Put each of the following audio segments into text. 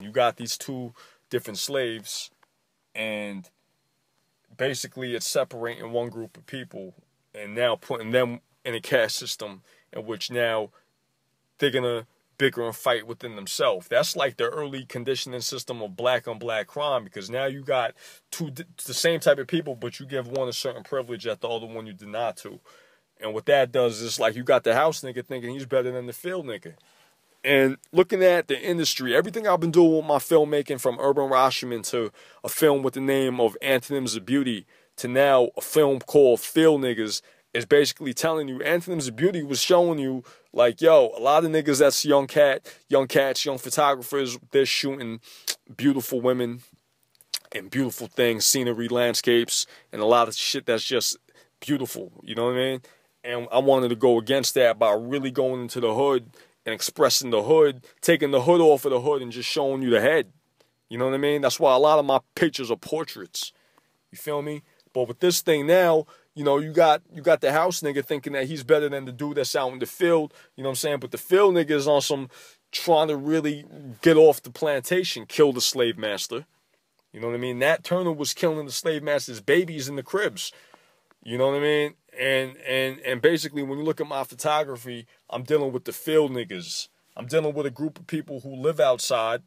You got these two different slaves, and basically it's separating one group of people and now putting them in a caste system in which now they're gonna bicker and fight within themselves. That's like the early conditioning system of black on black crime because now you got two the same type of people, but you give one a certain privilege that the other one you deny to. And what that does is like you got the house nigga thinking he's better than the field nigga. And looking at the industry, everything I've been doing with my filmmaking from Urban Rashomon to a film with the name of Antonyms of Beauty to now a film called Field Niggas is basically telling you Antonyms of Beauty was showing you like, yo, a lot of niggas that's young cat, young cats, young photographers, they're shooting beautiful women and beautiful things, scenery, landscapes, and a lot of shit that's just beautiful. You know what I mean? And I wanted to go against that by really going into the hood and expressing the hood, taking the hood off of the hood and just showing you the head. You know what I mean? That's why a lot of my pictures are portraits. You feel me? But with this thing now, you know, you got you got the house nigga thinking that he's better than the dude that's out in the field. You know what I'm saying? But the field nigga is on some trying to really get off the plantation, kill the slave master. You know what I mean? Nat Turner was killing the slave master's babies in the cribs. You know what I mean? And and and basically when you look at my photography, I'm dealing with the field niggas. I'm dealing with a group of people who live outside.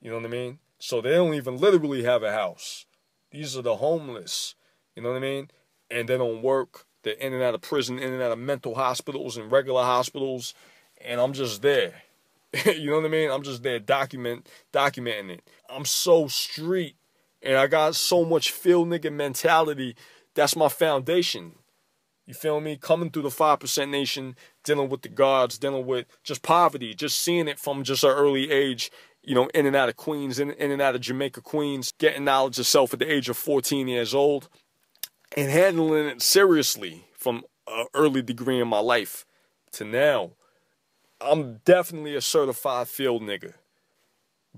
You know what I mean? So they don't even literally have a house. These are the homeless. You know what I mean? and they don't work. They're in and out of prison, in and out of mental hospitals and regular hospitals, and I'm just there. you know what I mean? I'm just there document documenting it. I'm so street, and I got so much field nigga mentality. That's my foundation. You feel me? Coming through the five percent nation, dealing with the gods, dealing with just poverty, just seeing it from just an early age. You know, in and out of Queens, in, in and out of Jamaica, Queens, getting knowledge of self at the age of 14 years old and handling it seriously from an early degree in my life to now. I'm definitely a certified field nigga.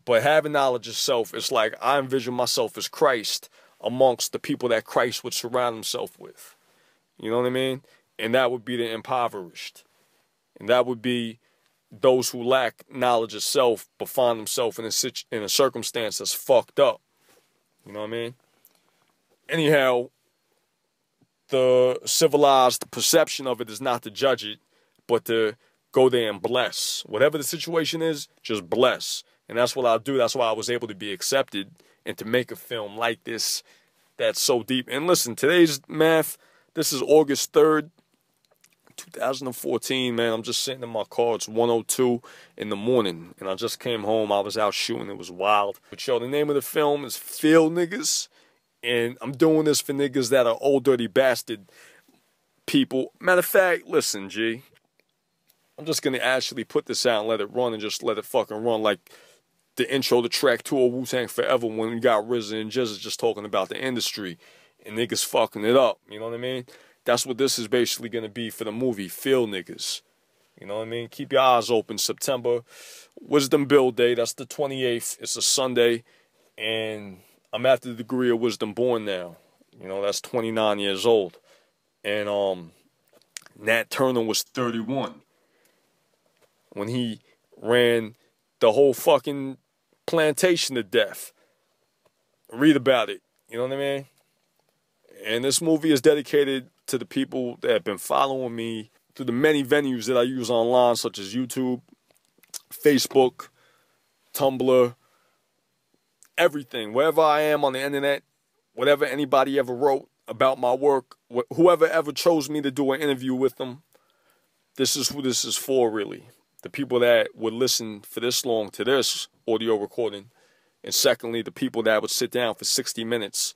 But having knowledge of self, it's like I envision myself as Christ amongst the people that Christ would surround himself with. You know what I mean? And that would be the impoverished. And that would be those who lack knowledge of self but find themselves in a, in a circumstance that's fucked up. You know what I mean? Anyhow, the civilized perception of it is not to judge it, but to go there and bless. Whatever the situation is, just bless. And that's what I'll do. That's why I was able to be accepted and to make a film like this that's so deep. And listen, today's math, this is August 3rd, 2014, man. I'm just sitting in my car. It's 102 in the morning. And I just came home. I was out shooting. It was wild. But yo, the name of the film is Field Niggas. And I'm doing this for niggas that are old dirty bastard people. Matter of fact, listen, G. I'm just gonna actually put this out and let it run and just let it fucking run like the intro to track two of Wu Tang Forever when we got RZA and GZA just talking about the industry and niggas fucking it up. You know what I mean? That's what this is basically gonna be for the movie. Field niggas. You know what I mean? Keep your eyes open. September, Wisdom Build Day. That's the 28th. It's a Sunday, and I'm at the degree of wisdom born now. You know, that's 29 years old. And um Nat Turner was 31 when he ran the whole fucking plantation to death. Read about it. You know what I mean? And this movie is dedicated to the people that have been following me through the many venues that I use online, such as YouTube, Facebook, Tumblr, everything, wherever I am on the internet, whatever anybody ever wrote about my work, wh- whoever ever chose me to do an interview with them, this is who this is for, really. The people that would listen for this long to this audio recording. And secondly, the people that would sit down for 60 minutes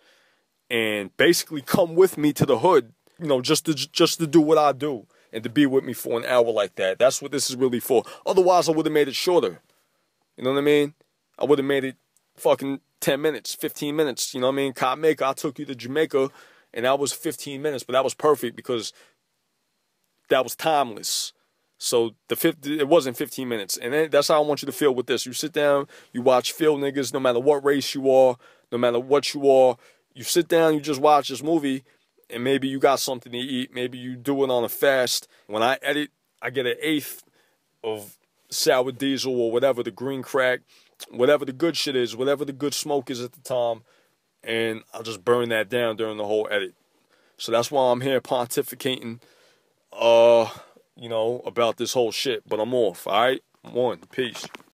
and basically come with me to the hood, you know, just to just to do what I do and to be with me for an hour like that. That's what this is really for. Otherwise, I would have made it shorter. You know what I mean? I would have made it fucking 10 minutes, 15 minutes. You know what I mean? Khamaica, I took you to Jamaica and that was 15 minutes, but that was perfect because that was timeless. So the 50, it wasn't 15 minutes. And that's how I want you to feel with this. You sit down, you watch field niggas, no matter what race you are, no matter what you are. You sit down, you just watch this movie, and maybe you got something to eat. Maybe you do it on a fast. When I edit, I get an eighth of sour diesel or whatever, the green crack whatever the good shit is, whatever the good smoke is at the time, and I'll just burn that down during the whole edit. So that's why I'm here pontificating, uh, you know, about this whole shit. But I'm off, alright? One, peace.